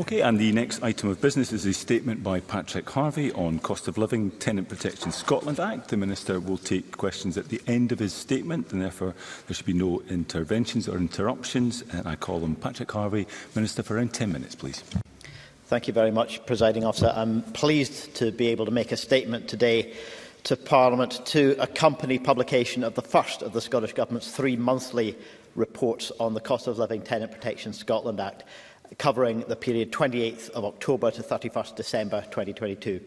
Okay, and the next item of business is a statement by Patrick Harvey on Cost of Living Tenant Protection Scotland Act. The Minister will take questions at the end of his statement and therefore there should be no interventions or interruptions. And I call on Patrick Harvey, Minister, for around 10 minutes, please. Thank you very much, Presiding Officer. I'm pleased to be able to make a statement today to Parliament to accompany publication of the first of the Scottish Government's three monthly reports on the Cost of Living Tenant Protection Scotland Act covering the period 28th of October to 31st December 2022.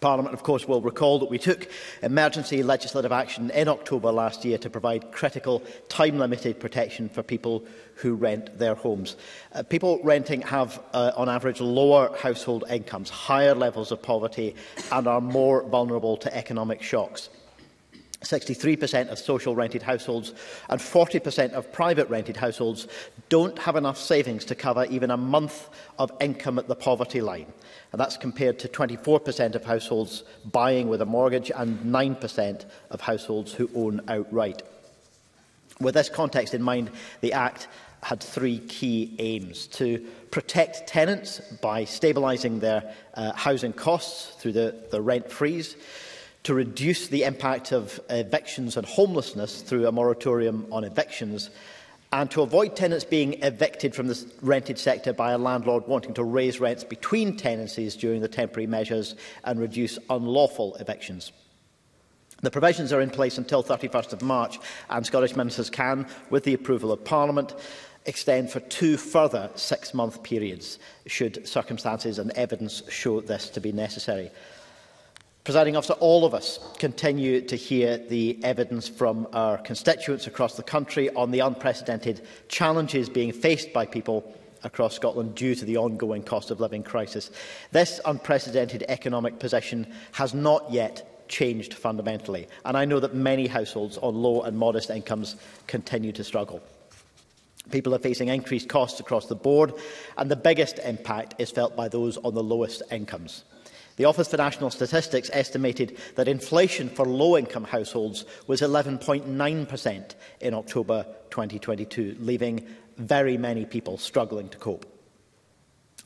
Parliament, of course, will recall that we took emergency legislative action in October last year to provide critical, time-limited protection for people who rent their homes. Uh, people renting have, uh, on average, lower household incomes, higher levels of poverty and are more vulnerable to economic shocks. 63% of social rented households and 40% of private rented households don't have enough savings to cover even a month of income at the poverty line. And that's compared to 24% of households buying with a mortgage and 9% of households who own outright. With this context in mind, the Act had three key aims. To protect tenants by stabilising their uh, housing costs through the, the rent freeze, to reduce the impact of evictions and homelessness through a moratorium on evictions and to avoid tenants being evicted from the rented sector by a landlord wanting to raise rents between tenancies during the temporary measures and reduce unlawful evictions. The provisions are in place until 31st of March and Scottish ministers can, with the approval of Parliament, extend for two further six-month periods should circumstances and evidence show this to be necessary. Presiding officer, all of us continue to hear the evidence from our constituents across the country on the unprecedented challenges being faced by people across Scotland due to the ongoing cost of living crisis. This unprecedented economic position has not yet changed fundamentally, and I know that many households on low and modest incomes continue to struggle. People are facing increased costs across the board, and the biggest impact is felt by those on the lowest incomes. The Office for National Statistics estimated that inflation for low-income households was 11.9% in October 2022, leaving very many people struggling to cope.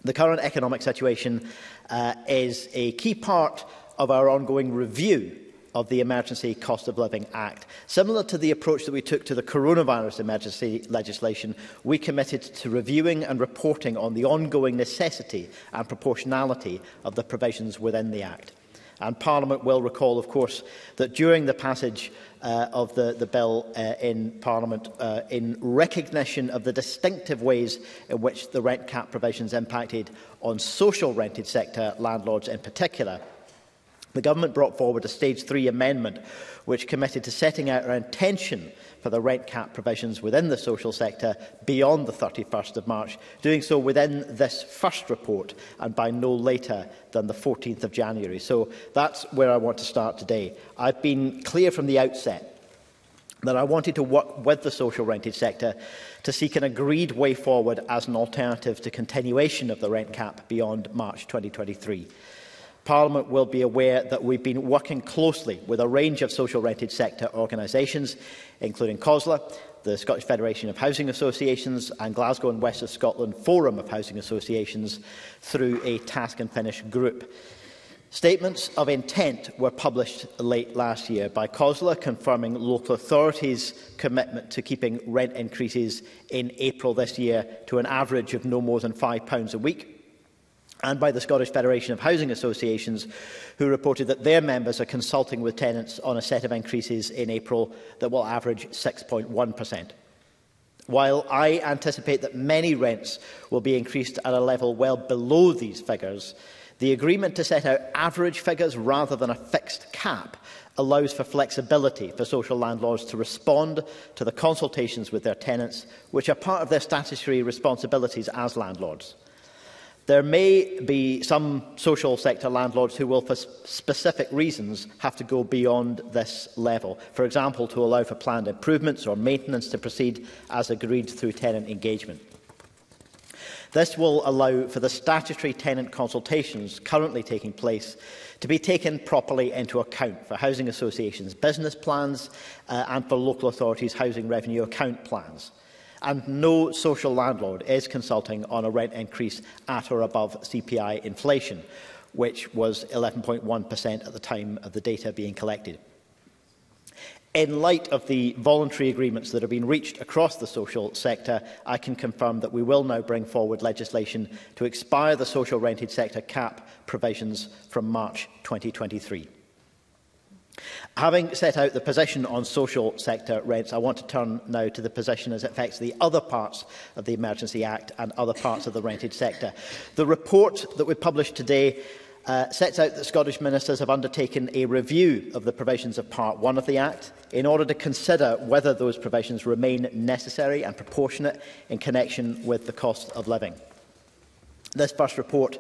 The current economic situation uh, is a key part of our ongoing review of the Emergency Cost of Living Act. Similar to the approach that we took to the coronavirus emergency legislation, we committed to reviewing and reporting on the ongoing necessity and proportionality of the provisions within the Act. And Parliament will recall, of course, that during the passage uh, of the, the bill uh, in Parliament, uh, in recognition of the distinctive ways in which the rent cap provisions impacted on social rented sector landlords in particular, The government brought forward a stage three amendment which committed to setting out our intention for the rent cap provisions within the social sector beyond the 31st of March, doing so within this first report and by no later than the 14th of January. So that's where I want to start today. I've been clear from the outset that I wanted to work with the social rented sector to seek an agreed way forward as an alternative to continuation of the rent cap beyond March 2023. Parliament will be aware that we've been working closely with a range of social rented sector organisations, including COSLA, the Scottish Federation of Housing Associations and Glasgow and West of Scotland Forum of Housing Associations through a task and finish group. Statements of intent were published late last year by COSLA, confirming local authorities' commitment to keeping rent increases in April this year to an average of no more than £5 a week and by the Scottish Federation of Housing Associations, who reported that their members are consulting with tenants on a set of increases in April that will average 6.1%. While I anticipate that many rents will be increased at a level well below these figures, the agreement to set out average figures rather than a fixed cap allows for flexibility for social landlords to respond to the consultations with their tenants, which are part of their statutory responsibilities as landlords. There may be some social sector landlords who will, for specific reasons, have to go beyond this level. For example, to allow for planned improvements or maintenance to proceed as agreed through tenant engagement. This will allow for the statutory tenant consultations currently taking place to be taken properly into account for housing associations' business plans uh, and for local authorities' housing revenue account plans and no social landlord is consulting on a rent increase at or above CPI inflation, which was 11.1% at the time of the data being collected. In light of the voluntary agreements that have been reached across the social sector, I can confirm that we will now bring forward legislation to expire the social rented sector cap provisions from March 2023. Having set out the position on social sector rents, I want to turn now to the position as it affects the other parts of the Emergency Act and other parts of the rented sector. The report that we published today uh, sets out that Scottish ministers have undertaken a review of the provisions of Part 1 of the Act in order to consider whether those provisions remain necessary and proportionate in connection with the cost of living. This first report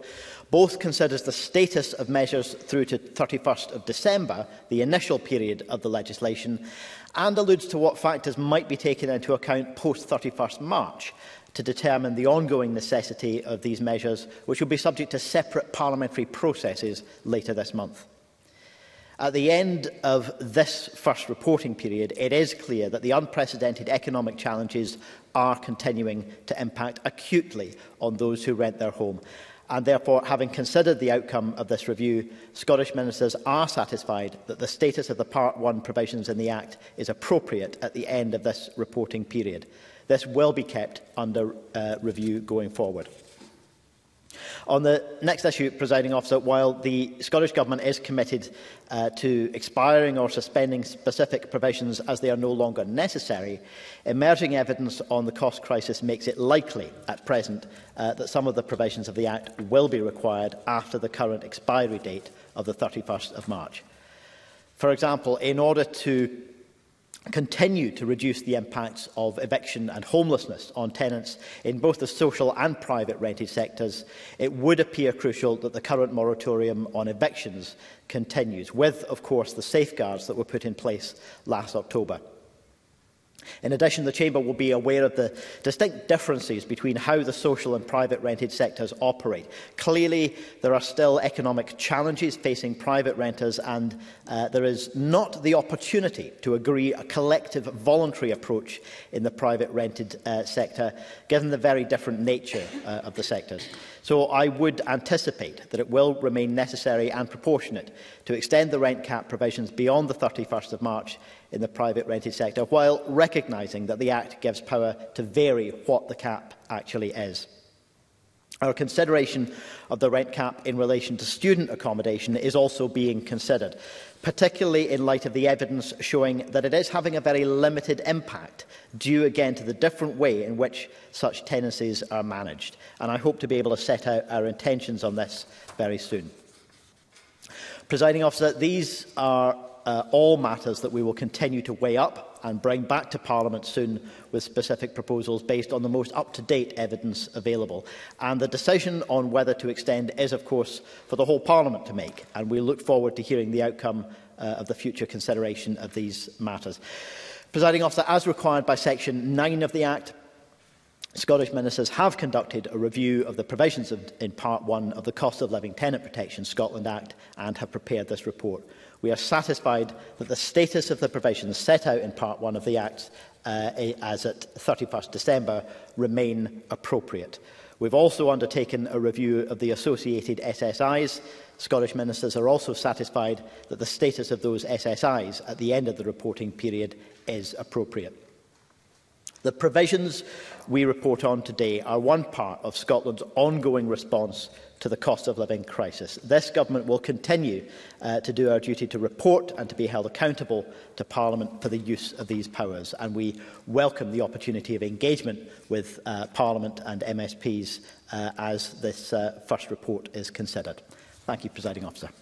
both considers the status of measures through to 31st of December, the initial period of the legislation, and alludes to what factors might be taken into account post 31st March to determine the ongoing necessity of these measures, which will be subject to separate parliamentary processes later this month. At the end of this first reporting period, it is clear that the unprecedented economic challenges are continuing to impact acutely on those who rent their home. And therefore, having considered the outcome of this review, Scottish ministers are satisfied that the status of the Part 1 provisions in the Act is appropriate at the end of this reporting period. This will be kept under uh, review going forward. On the next issue, presiding officer, while the Scottish Government is committed uh, to expiring or suspending specific provisions as they are no longer necessary, emerging evidence on the cost crisis makes it likely at present uh, that some of the provisions of the Act will be required after the current expiry date of the 31st of March. For example, in order to continue to reduce the impacts of eviction and homelessness on tenants in both the social and private rented sectors, it would appear crucial that the current moratorium on evictions continues, with, of course, the safeguards that were put in place last October. In addition, the Chamber will be aware of the distinct differences between how the social and private rented sectors operate. Clearly, there are still economic challenges facing private renters and uh, there is not the opportunity to agree a collective voluntary approach in the private rented uh, sector, given the very different nature uh, of the sectors. So I would anticipate that it will remain necessary and proportionate to extend the rent cap provisions beyond the 31st of March in the private rented sector, while recognising that the Act gives power to vary what the cap actually is. Our consideration of the rent cap in relation to student accommodation is also being considered, particularly in light of the evidence showing that it is having a very limited impact, due again to the different way in which such tenancies are managed. And I hope to be able to set out our intentions on this very soon. Presiding officer, these are uh, all matters that we will continue to weigh up and bring back to Parliament soon with specific proposals based on the most up-to-date evidence available. And the decision on whether to extend is, of course, for the whole Parliament to make, and we look forward to hearing the outcome uh, of the future consideration of these matters. Presiding officer, as required by section 9 of the Act, Scottish ministers have conducted a review of the provisions of, in Part 1 of the Cost of Living Tenant Protection Scotland Act and have prepared this report. We are satisfied that the status of the provisions set out in Part 1 of the Act uh, eh, as at 31st December remain appropriate. We've also undertaken a review of the associated SSIs. Scottish ministers are also satisfied that the status of those SSIs at the end of the reporting period is appropriate. The provisions we report on today are one part of Scotland's ongoing response to the cost of living crisis. This government will continue uh, to do our duty to report and to be held accountable to Parliament for the use of these powers. And we welcome the opportunity of engagement with uh, Parliament and MSPs uh, as this uh, first report is considered. Thank you, Presiding Officer.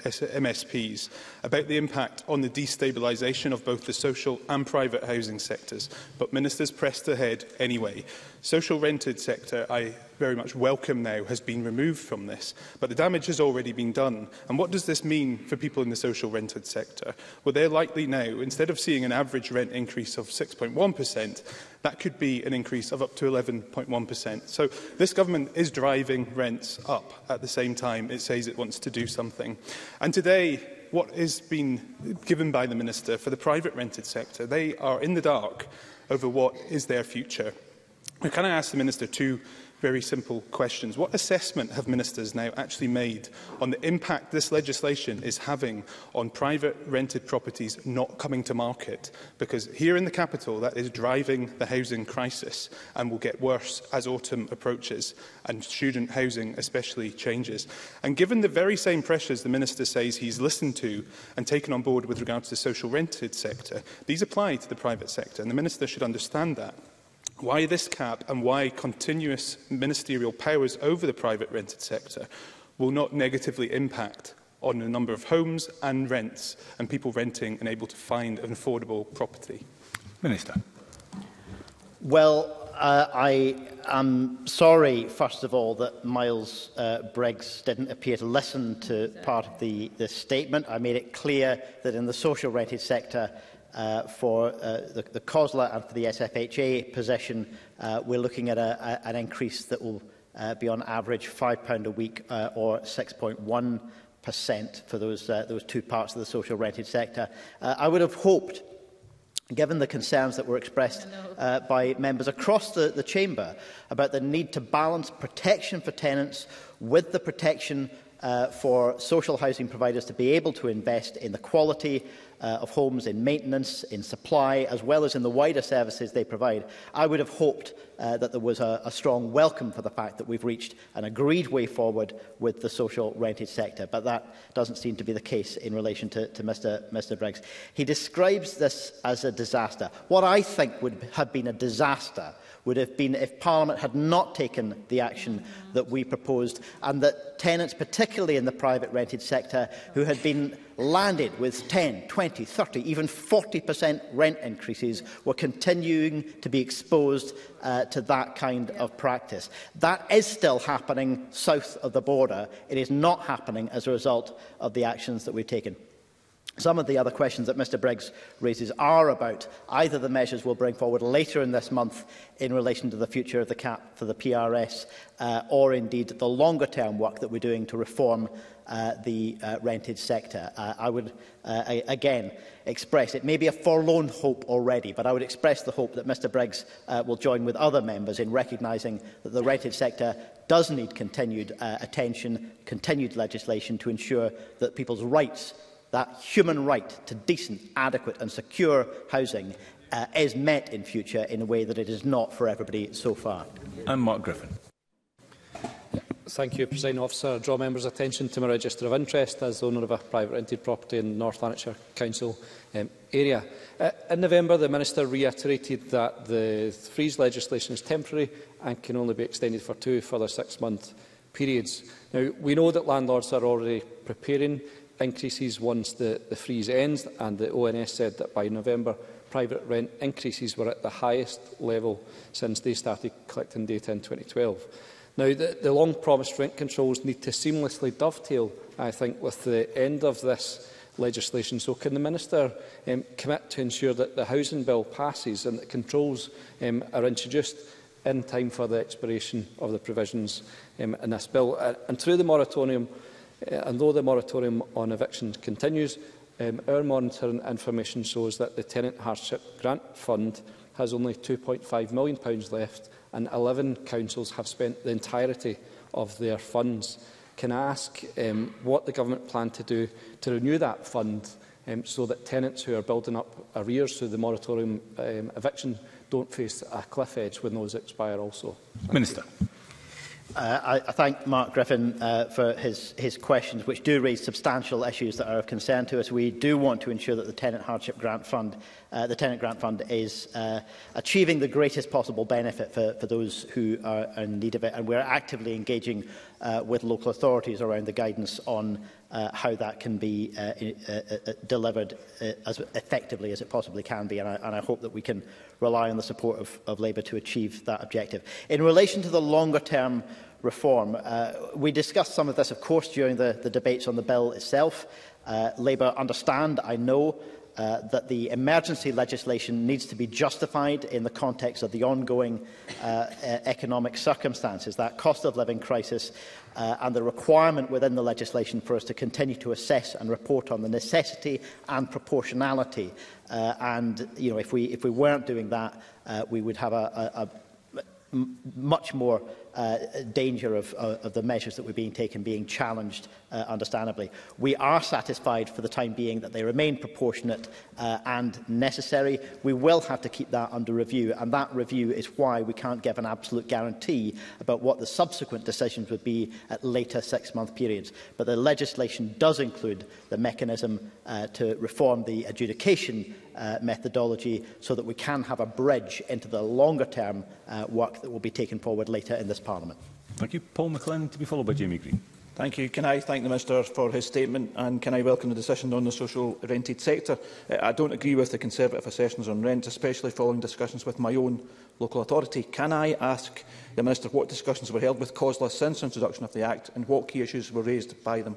MSPs about the impact on the destabilisation of both the social and private housing sectors, but ministers pressed ahead anyway. Social rented sector, I very much welcome now has been removed from this. But the damage has already been done. And what does this mean for people in the social rented sector? Well, they're likely now, instead of seeing an average rent increase of 6.1%, that could be an increase of up to 11.1%. So this government is driving rents up at the same time it says it wants to do something. And today, what is been given by the Minister for the private rented sector, they are in the dark over what is their future. can I ask the Minister two very simple questions. What assessment have ministers now actually made on the impact this legislation is having on private rented properties not coming to market? Because here in the capital, that is driving the housing crisis and will get worse as autumn approaches and student housing especially changes. And given the very same pressures the minister says he's listened to and taken on board with regard to the social rented sector, these apply to the private sector, and the minister should understand that. Why this cap and why continuous ministerial powers over the private rented sector will not negatively impact on the number of homes and rents and people renting and able to find an affordable property? Minister. Well, uh, I am sorry, first of all, that Miles uh, Briggs didn't appear to listen to part of the, the statement. I made it clear that in the social rented sector, uh, for uh, the, the COSLA and for the SFHA position, uh, we're looking at a, a, an increase that will uh, be on average £5 a week uh, or 6.1% for those, uh, those two parts of the social rented sector. Uh, I would have hoped given the concerns that were expressed uh, by members across the, the chamber about the need to balance protection for tenants with the protection uh, for social housing providers to be able to invest in the quality uh, of homes in maintenance, in supply, as well as in the wider services they provide, I would have hoped uh, that there was a, a strong welcome for the fact that we've reached an agreed way forward with the social rented sector. But that doesn't seem to be the case in relation to, to Mr, Mr Briggs. He describes this as a disaster. What I think would have been a disaster would have been if Parliament had not taken the action that we proposed and that tenants, particularly in the private rented sector, who had been landed with 10, 20, 30, even 40% rent increases were continuing to be exposed uh, to that kind of practice. That is still happening south of the border. It is not happening as a result of the actions that we've taken. Some of the other questions that Mr Briggs raises are about either the measures we'll bring forward later in this month in relation to the future of the cap for the PRS uh, or indeed the longer term work that we're doing to reform uh, the uh, rented sector. Uh, I would uh, I, again express, it may be a forlorn hope already, but I would express the hope that Mr Briggs uh, will join with other members in recognising that the rented sector does need continued uh, attention, continued legislation to ensure that people's rights that human right to decent, adequate and secure housing uh, is met in future in a way that it is not for everybody so far. And Mark Griffin. Thank you, President Officer. I draw members' attention to my register of interest as owner of a private rented property in North Lanarkshire Council um, area. Uh, in November, the Minister reiterated that the freeze legislation is temporary and can only be extended for two further six-month periods. Now, we know that landlords are already preparing increases once the, the freeze ends, and the ONS said that by November, private rent increases were at the highest level since they started collecting data in 2012. Now, the, the long-promised rent controls need to seamlessly dovetail, I think, with the end of this legislation. So can the Minister um, commit to ensure that the housing bill passes and that controls um, are introduced in time for the expiration of the provisions um, in this bill? Uh, and through the moratorium, Uh, and though the moratorium on evictions continues, um, our monitoring information shows that the Tenant Hardship Grant Fund has only £2.5 million left and 11 councils have spent the entirety of their funds. Can I ask um, what the government plan to do to renew that fund um, so that tenants who are building up arrears through the moratorium um, eviction don't face a cliff edge when those expire also? Thank Minister. Uh, I, I thank Mark Griffin uh, for his, his questions, which do raise substantial issues that are of concern to us. We do want to ensure that the Tenant Hardship Grant Fund, uh, the Tenant Grant Fund, is uh, achieving the greatest possible benefit for, for those who are in need of it, and we're actively engaging uh, with local authorities around the guidance on uh, how that can be uh, uh, uh, uh, delivered uh, as effectively as it possibly can be. And I, and I hope that we can rely on the support of, of Labour to achieve that objective. In relation to the longer term reform, uh, we discussed some of this, of course, during the, the debates on the bill itself. Uh, Labour understand, I know, uh, that the emergency legislation needs to be justified in the context of the ongoing uh, e-, economic circumstances, that cost of living crisis, uh, and the requirement within the legislation for us to continue to assess and report on the necessity and proportionality. Uh, and you know, if we if we weren't doing that, uh, we would have a, a, a much more Uh, danger of, uh, of the measures that were being taken being challenged, uh, understandably. We are satisfied for the time being that they remain proportionate uh, and necessary. We will have to keep that under review, and that review is why we can't give an absolute guarantee about what the subsequent decisions would be at later six-month periods. But the legislation does include the mechanism uh, to reform the adjudication uh, methodology so that we can have a bridge into the longer-term uh, work that will be taken forward later in this Parliament. Thank you. Paul McLennan to be followed by Jamie Green. Thank you. Can I thank the Minister for his statement and can I welcome the decision on the social rented sector? Uh, I don't agree with the Conservative assertions on rent, especially following discussions with my own local authority. Can I ask the Minister what discussions were held with COSLA since introduction of the Act and what key issues were raised by them?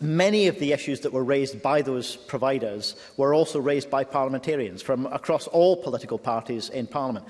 many of the issues that were raised by those providers were also raised by parliamentarians from across all political parties in Parliament.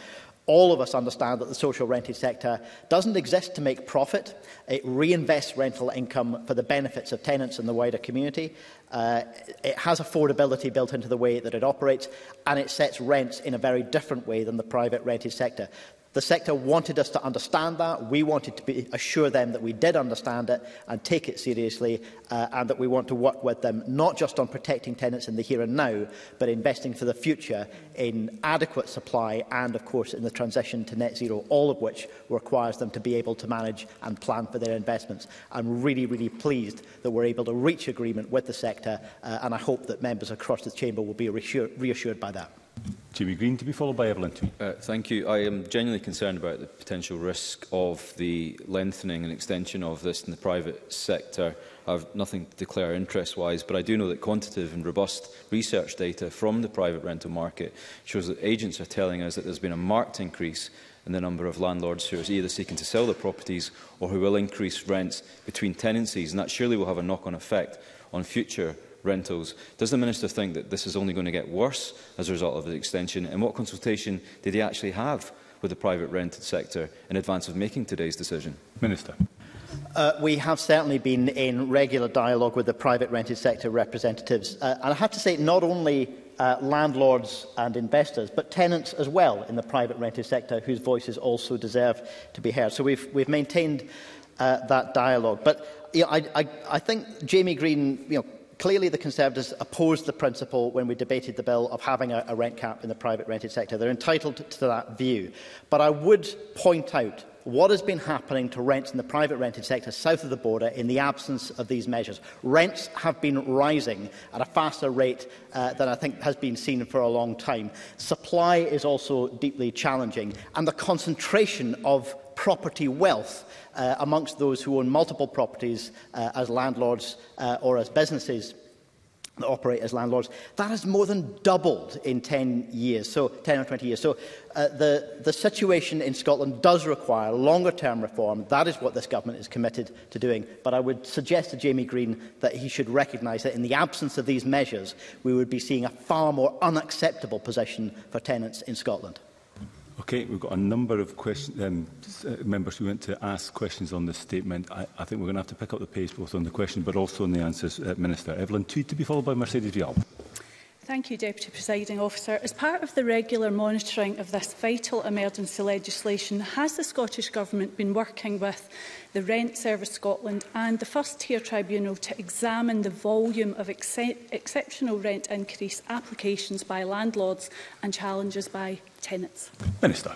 All of us understand that the social rented sector doesn't exist to make profit. It reinvests rental income for the benefits of tenants and the wider community. Uh, it has affordability built into the way that it operates, and it sets rents in a very different way than the private rented sector. The sector wanted us to understand that. We wanted to be, assure them that we did understand it and take it seriously uh, and that we want to work with them not just on protecting tenants in the here and now, but investing for the future in adequate supply and, of course, in the transition to net zero, all of which requires them to be able to manage and plan for their investments. I'm really, really pleased that we're able to reach agreement with the sector uh, and I hope that members across the chamber will be reassured, reassured by that. Jimmy Green, to be followed by Evelyn Tui. Uh, thank you. I am genuinely concerned about the potential risk of the lengthening and extension of this in the private sector. I have nothing to declare interest-wise, but I do know that quantitative and robust research data from the private rental market shows that agents are telling us that there's been a marked increase in the number of landlords who are either seeking to sell their properties or who will increase rents between tenancies, and that surely will have a knock-on effect on future rentals. Does the Minister think that this is only going to get worse as a result of the extension? And what consultation did he actually have with the private rented sector in advance of making today's decision? Minister. Uh, we have certainly been in regular dialogue with the private rented sector representatives. Uh, and I have to say, not only uh, landlords and investors, but tenants as well in the private rented sector whose voices also deserve to be heard. So we've, we've maintained uh, that dialogue. But you know, I, I, I think Jamie Green you know, Clearly, the Conservatives opposed the principle when we debated the bill of having a, a rent cap in the private rented sector. They're entitled to that view. But I would point out what has been happening to rents in the private rented sector south of the border in the absence of these measures. Rents have been rising at a faster rate uh, than I think has been seen for a long time. Supply is also deeply challenging, and the concentration of property wealth uh, amongst those who own multiple properties uh, as landlords uh, or as businesses that operate as landlords. That has more than doubled in 10 years, so 10 or 20 years. So uh, the, the situation in Scotland does require longer-term reform. That is what this government is committed to doing. But I would suggest to Jamie Green that he should recognise that in the absence of these measures, we would be seeing a far more unacceptable position for tenants in Scotland. Okay, we've got a number of question, um, uh, members who want to ask questions on this statement. I, I think we're going to have to pick up the pace both on the question but also on the answers, uh, Minister. Evelyn Tweed to be followed by Mercedes Vial. Thank you, Deputy Presiding Officer. As part of the regular monitoring of this vital emergency legislation, has the Scottish Government been working with the Rent Service Scotland and the First Tier Tribunal to examine the volume of ex exceptional rent increase applications by landlords and challenges by tenants? Minister.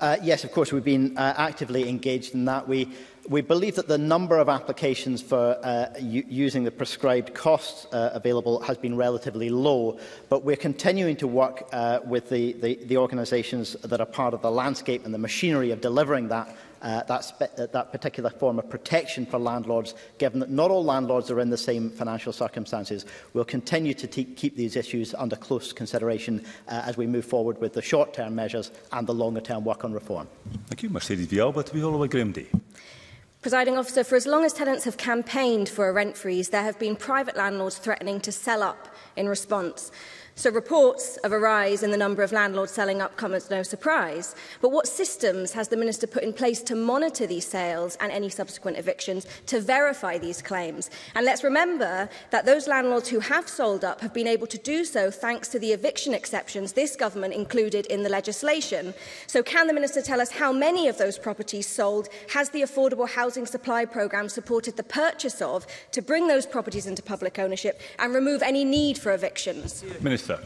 Uh, yes, of course, we've been uh, actively engaged in that. We We believe that the number of applications for uh, using the prescribed costs uh, available has been relatively low, but we're continuing to work uh, with the, the, the organisations that are part of the landscape and the machinery of delivering that uh, that, uh, that particular form of protection for landlords, given that not all landlords are in the same financial circumstances. We'll continue to keep these issues under close consideration uh, as we move forward with the short-term measures and the longer-term work on reform. Thank you. Mercedes Vialba to be Graham Grimdy. Presiding officer, for as long as tenants have campaigned for a rent freeze, there have been private landlords threatening to sell up in response. So reports of a rise in the number of landlords selling up come as no surprise. But what systems has the Minister put in place to monitor these sales and any subsequent evictions to verify these claims? And let's remember that those landlords who have sold up have been able to do so thanks to the eviction exceptions this government included in the legislation. So can the Minister tell us how many of those properties sold has the Affordable Housing Supply Programme supported the purchase of to bring those properties into public ownership and remove any need for evictions? Minister. Minister.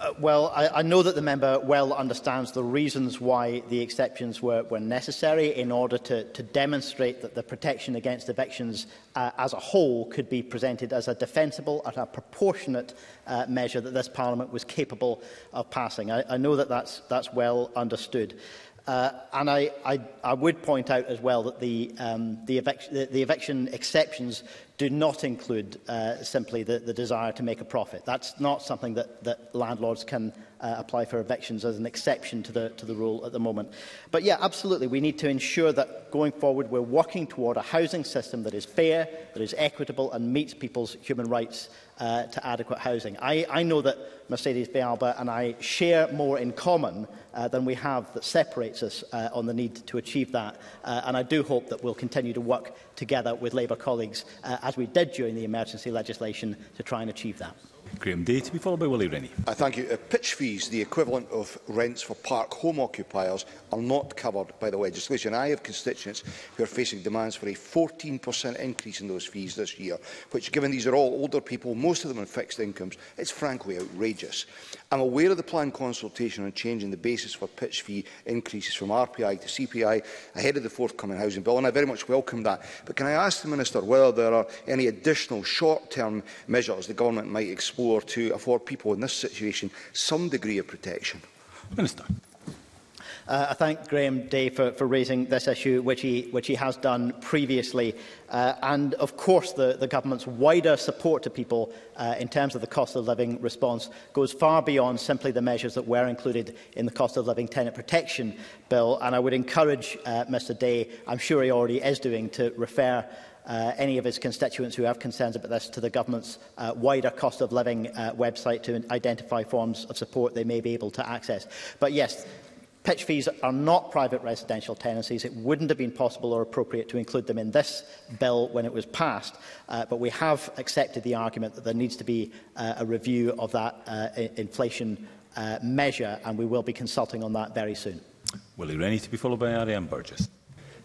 Uh, well, I, I know that the member well understands the reasons why the exceptions were, were necessary in order to, to demonstrate that the protection against evictions uh, as a whole could be presented as a defensible and a proportionate uh, measure that this Parliament was capable of passing. I, I know that that's, that's well understood. Uh, and I, I, I would point out as well that the, um, the, evic the, the eviction exceptions do not include uh, simply the, the desire to make a profit. That's not something that, that landlords can uh, apply for evictions as an exception to the, to the rule at the moment. But yeah, absolutely, we need to ensure that going forward we're working toward a housing system that is fair, that is equitable and meets people's human rights uh, to adequate housing. I, I know that Mercedes Bealba and I share more in common uh, than we have that separates us uh, on the need to achieve that. Uh, and I do hope that we'll continue to work together with Labour colleagues, uh, as we did during the emergency legislation, to try and achieve that. Graham Day, to be followed by Willie Rennie. I thank you. Uh, pitch fees, the equivalent of rents for park home occupiers, are not covered by the legislation. I have constituents who are facing demands for a 14% increase in those fees this year, which, given these are all older people, most of them on fixed incomes, it's frankly outrageous. I'm aware of the planned consultation on changing the basis for pitch fee increases from RPI to CPI ahead of the forthcoming housing bill, and I very much welcome that. But can I ask the Minister whether there are any additional short-term measures the government might explore explore to afford people in this situation some degree of protection? Minister. Uh, I thank Graham Day for, for raising this issue, which he, which he has done previously. Uh, and, of course, the, the government's wider support to people uh, in terms of the cost of living response goes far beyond simply the measures that were included in the cost of living tenant protection bill. And I would encourage uh, Mr Day, I'm sure he already is doing, to refer uh, any of his constituents who have concerns about this to the government's uh, wider cost of living uh, website to identify forms of support they may be able to access. But yes, Pitch fees are not private residential tenancies. It wouldn't have been possible or appropriate to include them in this bill when it was passed, uh, but we have accepted the argument that there needs to be uh, a review of that uh, inflation uh, measure, and we will be consulting on that very soon. Willie Rennie to be followed by Ariane Burgess.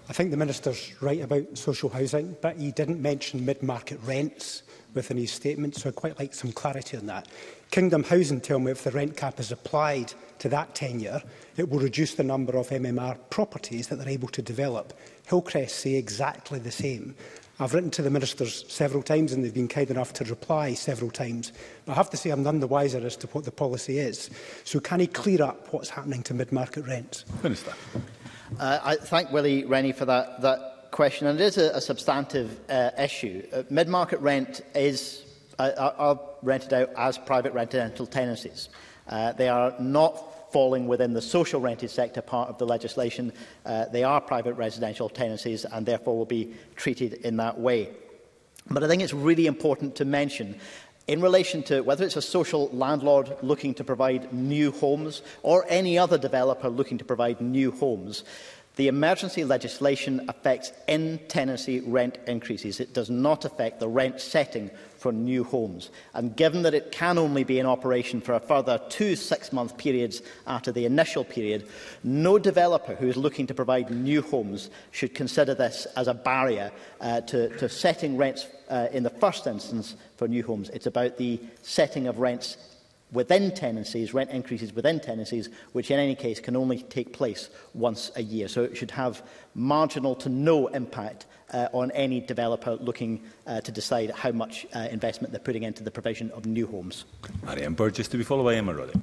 I think the Minister's right about social housing, but he didn't mention mid-market rents within his statement, so I'd quite like some clarity on that. Kingdom Housing tell me if the rent cap is applied to that tenure, it will reduce the number of MMR properties that they're able to develop. Hillcrest say exactly the same. I've written to the ministers several times and they've been kind enough to reply several times. But I have to say I'm none the wiser as to what the policy is. So can he clear up what's happening to mid-market rents? Minister. Uh, I thank Willie Rennie for that, that question, and it is a, a substantive uh, issue. Uh, Mid-market rent is, uh, are, rented out as private residential tenancies. Uh, they are not falling within the social rented sector part of the legislation. Uh, they are private residential tenancies and therefore will be treated in that way. But I think it's really important to mention in relation to whether it's a social landlord looking to provide new homes or any other developer looking to provide new homes, the emergency legislation affects in-tenancy rent increases. It does not affect the rent setting for new homes. And given that it can only be in operation for a further two six-month periods after the initial period, no developer who is looking to provide new homes should consider this as a barrier uh, to, to setting rents uh, in the first instance for new homes. It's about the setting of rents within tenancies, rent increases within tenancies, which in any case can only take place once a year. So it should have marginal to no impact uh, on any developer looking uh, to decide how much uh, investment they're putting into the provision of new homes. Marianne Burgess to be followed by Emma Roddy.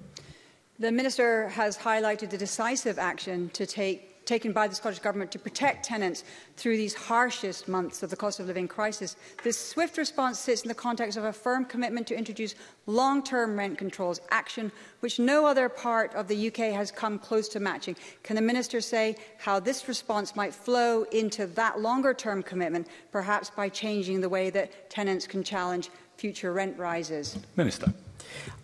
The Minister has highlighted the decisive action to take taken by the Scottish Government to protect tenants through these harshest months of the cost of living crisis. This swift response sits in the context of a firm commitment to introduce long-term rent controls, action which no other part of the UK has come close to matching. Can the Minister say how this response might flow into that longer-term commitment, perhaps by changing the way that tenants can challenge future rent rises? Minister.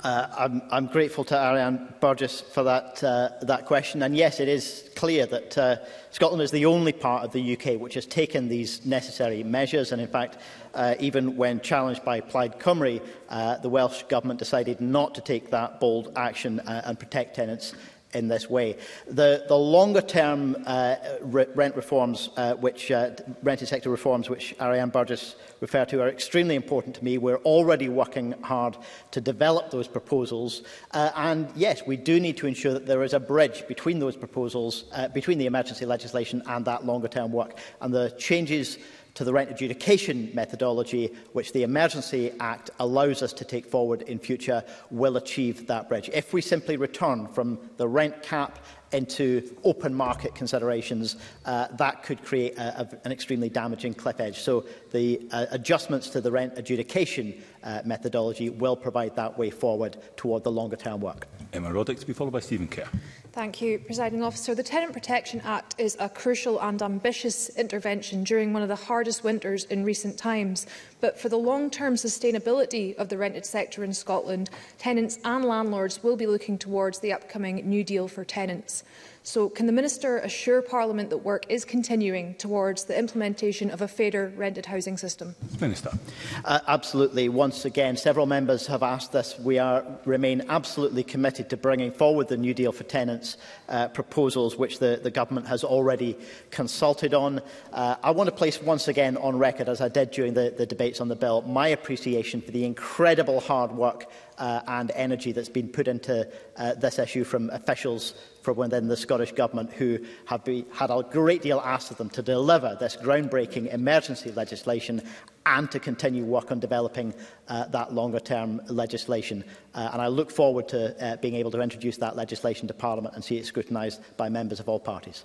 Uh, I'm, I'm grateful to Ariane Burgess for that, uh, that question. And yes, it is clear that uh, Scotland is the only part of the UK which has taken these necessary measures. And in fact, uh, even when challenged by Plaid Cymru, uh, the Welsh Government decided not to take that bold action uh, and protect tenants in this way. The, the longer-term uh, re rent reforms, uh, which uh, rented sector reforms, which Ariane Burgess referred to, are extremely important to me. We're already working hard to develop those proposals, uh, and yes, we do need to ensure that there is a bridge between those proposals, uh, between the emergency legislation and that longer-term work. And the changes to the rent adjudication methodology, which the Emergency Act allows us to take forward in future, will achieve that bridge. If we simply return from the rent cap into open market considerations, uh, that could create a, a, an extremely damaging cliff edge. So the uh, adjustments to the rent adjudication uh, methodology will provide that way forward toward the longer term work. Emma Roddick to be followed by Stephen Kerr. Thank you, Presiding Officer. The Tenant Protection Act is a crucial and ambitious intervention during one of the hardest winters in recent times. But for the long-term sustainability of the rented sector in Scotland, tenants and landlords will be looking towards the upcoming New Deal for Tenants. So can the Minister assure Parliament that work is continuing towards the implementation of a fairer rented housing system? Minister. Uh, absolutely. Once again, several members have asked this. We are, remain absolutely committed to bringing forward the New Deal for Tenants uh, proposals, which the, the Government has already consulted on. Uh, I want to place once again on record, as I did during the, the debates on the bill, my appreciation for the incredible hard work uh, and energy that's been put into uh, this issue from officials from within the Scottish Government who have be, had a great deal asked of them to deliver this groundbreaking emergency legislation and to continue work on developing uh, that longer-term legislation. Uh, and I look forward to uh, being able to introduce that legislation to Parliament and see it scrutinised by members of all parties.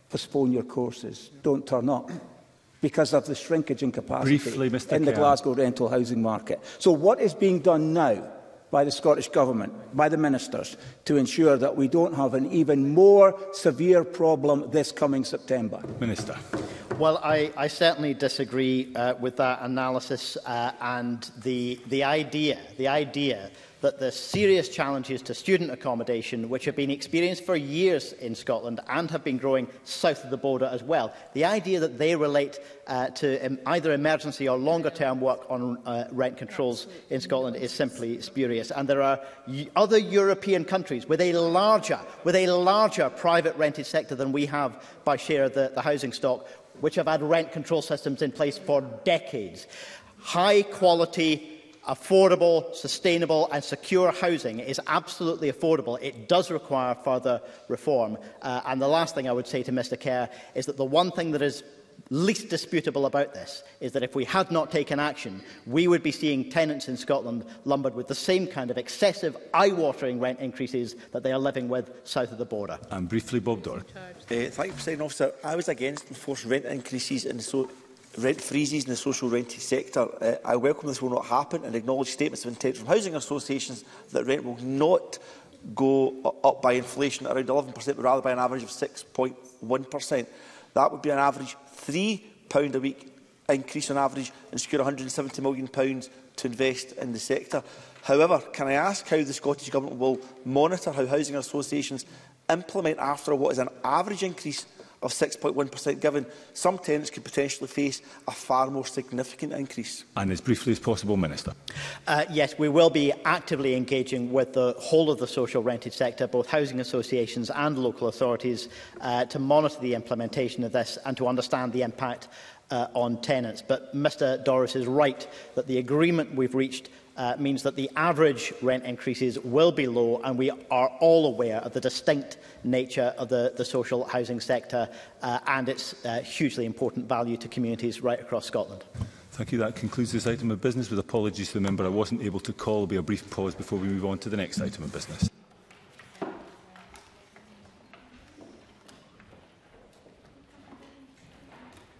postpone your courses, don't turn up, because of the shrinkage in capacity Briefly, in the Glasgow rental housing market. So what is being done now by the Scottish Government, by the Ministers, to ensure that we don't have an even more severe problem this coming September? Minister. Well, I, I certainly disagree uh, with that analysis uh, and the, the idea, the idea that the serious challenges to student accommodation, which have been experienced for years in Scotland and have been growing south of the border as well, the idea that they relate uh, to um, either emergency or longer-term work on uh, rent controls in Scotland is simply spurious. And there are other European countries with a larger, with a larger private rented sector than we have by share of the, the housing stock, which have had rent control systems in place for decades. High quality affordable, sustainable and secure housing is absolutely affordable. It does require further reform. Uh, and the last thing I would say to Mr Kerr is that the one thing that is least disputable about this is that if we had not taken action, we would be seeing tenants in Scotland lumbered with the same kind of excessive, eye-watering rent increases that they are living with south of the border. And briefly, Bob Dorr. Uh, thank you, President Officer. I was against enforced rent increases, and so rent freezes in the social rented sector. Uh, I welcome this will not happen and acknowledge statements of intent from housing associations that rent will not go up by inflation at around 11%, but rather by an average of 6.1%. That would be an average £3 a week increase on average and secure £170 million to invest in the sector. However, can I ask how the Scottish Government will monitor how housing associations implement after what is an average increase of 6.1% given, some tenants could potentially face a far more significant increase. And as briefly as possible, Minister. Uh, yes, we will be actively engaging with the whole of the social rented sector, both housing associations and local authorities, uh, to monitor the implementation of this and to understand the impact uh, on tenants. But Mr Doris is right that the agreement we've reached uh, means that the average rent increases will be low and we are all aware of the distinct nature of the, the social housing sector uh, and its uh, hugely important value to communities right across Scotland. Thank you. That concludes this item of business. With apologies to the member, I wasn't able to call. There will be a brief pause before we move on to the next item of business.